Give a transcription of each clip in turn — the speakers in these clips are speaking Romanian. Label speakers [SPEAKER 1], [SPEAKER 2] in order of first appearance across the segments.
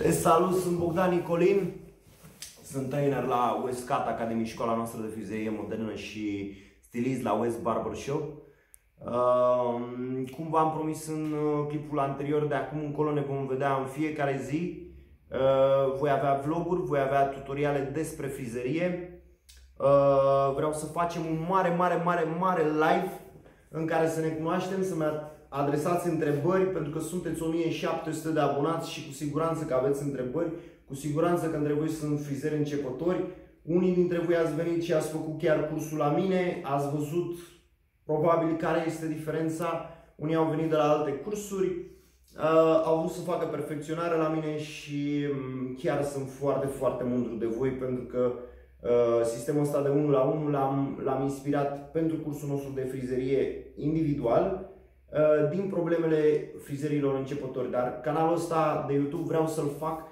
[SPEAKER 1] Te salut, sunt Bogdan Nicolin, sunt trainer la Westcat Academy, școala noastră de frizerie modernă și stilist la West Barber Shop. Uh, cum v-am promis în uh, clipul anterior, de acum încolo ne vom vedea în fiecare zi. Uh, voi avea vloguri, voi avea tutoriale despre frizerie. Vreau să facem un mare, mare, mare, mare live în care să ne cunoaștem, să ne adresați întrebări, pentru că sunteți 1700 de abonați și cu siguranță că aveți întrebări, cu siguranță că între voi sunt frizeri începători. Unii dintre voi ați venit și ați făcut chiar cursul la mine, ați văzut probabil care este diferența. Unii au venit de la alte cursuri, uh, au vrut să facă perfecționare la mine și um, chiar sunt foarte, foarte mândru de voi pentru că uh, sistemul ăsta de 1 la 1 l-am, l-am inspirat pentru cursul nostru de frizerie individual Uh, din problemele frizerilor începători, dar canalul ăsta de YouTube vreau să-l fac,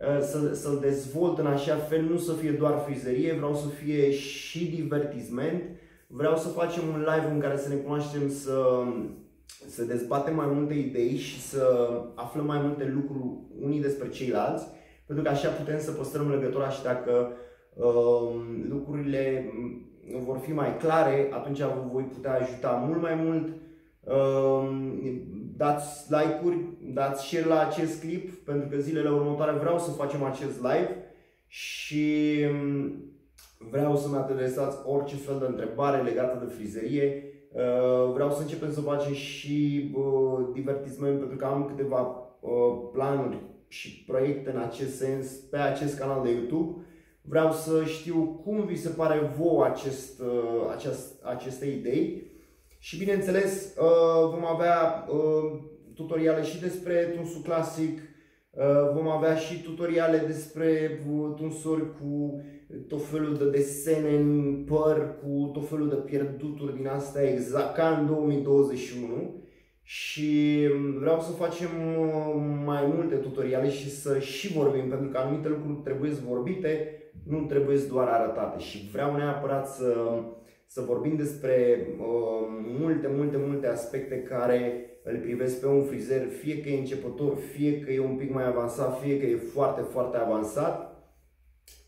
[SPEAKER 1] uh, să, să-l dezvolt în așa fel, nu să fie doar frizerie, vreau să fie și divertisment, vreau să facem un live în care să ne cunoaștem, să, să dezbatem mai multe idei și să aflăm mai multe lucruri unii despre ceilalți, pentru că așa putem să păstrăm legătura și dacă uh, lucrurile vor fi mai clare, atunci vă voi putea ajuta mult mai mult. Ehm, dați like-uri, dați share la acest clip pentru că zilele următoare vreau să facem acest live și mm, vreau să-mi adresați orice fel de întrebare legată de frizerie. Ehm, vreau să începem să facem și divertisment pentru că am câteva planuri și proiecte în acest sens pe acest canal de YouTube. Vreau să știu cum vi se pare vouă acest, acest, aceste idei și bineînțeles uh, vom avea uh, tutoriale și despre tunsul clasic, uh, vom avea și tutoriale despre tunsuri cu tot felul de desene în păr, cu tot felul de pierduturi din astea exact ca în 2021 și vreau să facem mai multe tutoriale și să și vorbim, pentru că anumite lucruri trebuie vorbite, nu trebuie doar arătate. Și vreau neapărat să să vorbim despre uh, multe, multe, multe aspecte care îl privesc pe un frizer, fie că e începător, fie că e un pic mai avansat, fie că e foarte, foarte avansat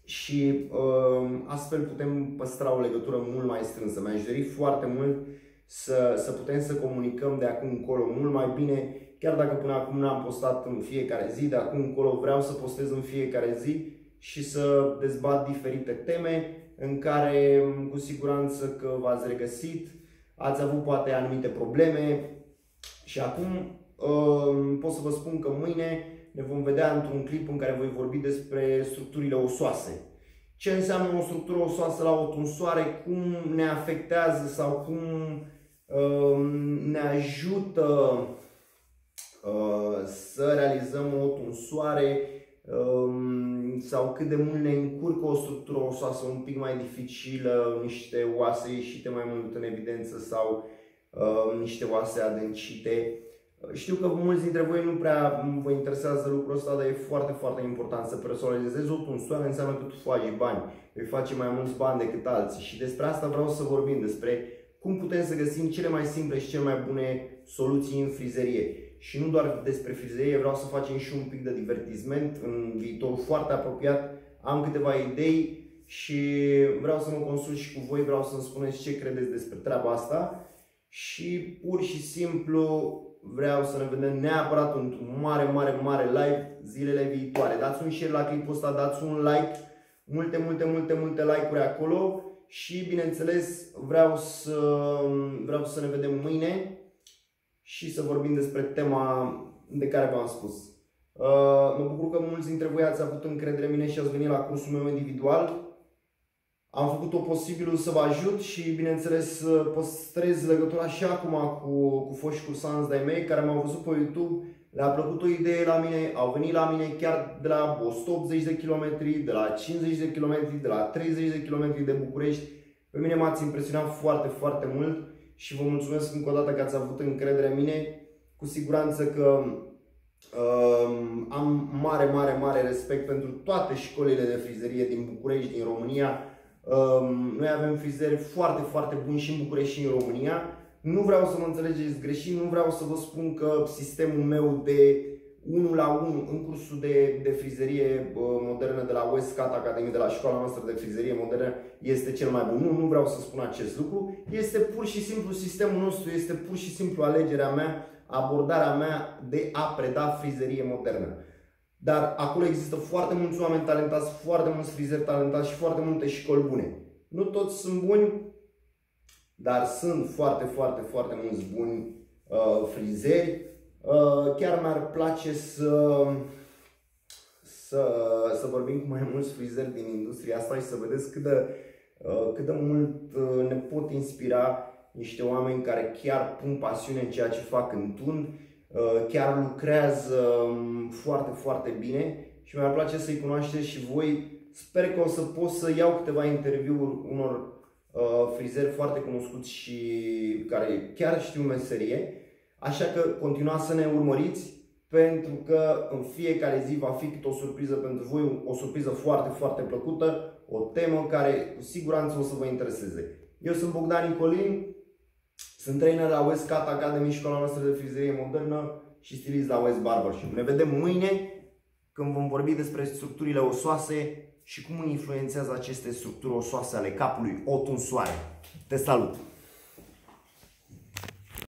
[SPEAKER 1] și uh, astfel putem păstra o legătură mult mai strânsă. Mi-aș dori foarte mult să, să putem să comunicăm de acum încolo mult mai bine, chiar dacă până acum n-am postat în fiecare zi, de acum încolo vreau să postez în fiecare zi și să dezbat diferite teme în care cu siguranță că v-ați regăsit, ați avut poate anumite probleme și acum uh, pot să vă spun că mâine ne vom vedea într-un clip în care voi vorbi despre structurile osoase. Ce înseamnă o structură osoasă la o tunsoare, cum ne afectează sau cum uh, ne ajută uh, să realizăm o tunsoare Um, sau cât de mult ne încurcă o structură osoasă un pic mai dificilă, niște oase ieșite mai mult în evidență sau uh, niște oase adâncite. Știu că mulți dintre voi nu prea vă interesează lucrul ăsta, dar e foarte, foarte important să personalizezi o tunsoare, înseamnă că tu faci bani, vei face mai mulți bani decât alții. Și despre asta vreau să vorbim, despre cum putem să găsim cele mai simple și cele mai bune soluții în frizerie și nu doar despre frizerie, vreau să facem și un pic de divertisment în viitorul foarte apropiat. Am câteva idei și vreau să mă consult și cu voi, vreau să-mi spuneți ce credeți despre treaba asta și pur și simplu vreau să ne vedem neapărat într-un mare, mare, mare live zilele viitoare. Dați un share la clipul ăsta, dați un like, multe, multe, multe, multe like-uri acolo și bineînțeles vreau să, vreau să ne vedem mâine și să vorbim despre tema de care v-am spus. Uh, mă bucur că mulți dintre voi ați avut încredere în mine și ați venit la cursul meu individual. Am făcut tot posibilul să vă ajut și, bineînțeles, păstrez legătura și acum cu, cu foști cursanți de mei care m-au văzut pe YouTube, le-a plăcut o idee la mine, au venit la mine chiar de la 180 de km, de la 50 de km, de la 30 de km de București. Pe mine m-ați impresionat foarte, foarte mult și vă mulțumesc încă o dată că ați avut încredere în mine. Cu siguranță că um, am mare, mare, mare respect pentru toate școlile de frizerie din București, din România. Um, noi avem frizeri foarte, foarte buni și în București și în România. Nu vreau să mă înțelegeți greșit, nu vreau să vă spun că sistemul meu de 1 la 1 în cursul de, de frizerie modernă de la West Cat Academy, de la școala noastră de frizerie modernă, este cel mai bun. Nu, nu vreau să spun acest lucru. Este pur și simplu sistemul nostru, este pur și simplu alegerea mea, abordarea mea de a preda frizerie modernă. Dar acolo există foarte mulți oameni talentați, foarte mulți frizeri talentați și foarte multe școli bune. Nu toți sunt buni, dar sunt foarte, foarte, foarte mulți buni uh, frizeri Uh, chiar mi-ar place să, să, să vorbim cu mai mulți frizeri din industria asta și să vedeți cât de, uh, cât de mult uh, ne pot inspira niște oameni care chiar pun pasiune în ceea ce fac în tun, chiar lucrează um, foarte, foarte bine și mi-ar place să-i cunoașteți și voi. Sper că o să pot să iau câteva interviuri unor frizeri foarte cunoscuți și care chiar știu meserie Așa că continuați să ne urmăriți pentru că în fiecare zi va fi câte o surpriză pentru voi, o surpriză foarte, foarte plăcută, o temă care cu siguranță o să vă intereseze. Eu sunt Bogdan Nicolin, sunt trainer la West Cat Academy, școala noastră de frizerie modernă și stilist la West Barbershop. Ne vedem mâine când vom vorbi despre structurile osoase și cum influențează aceste structuri osoase ale capului o tunsoare. Te salut!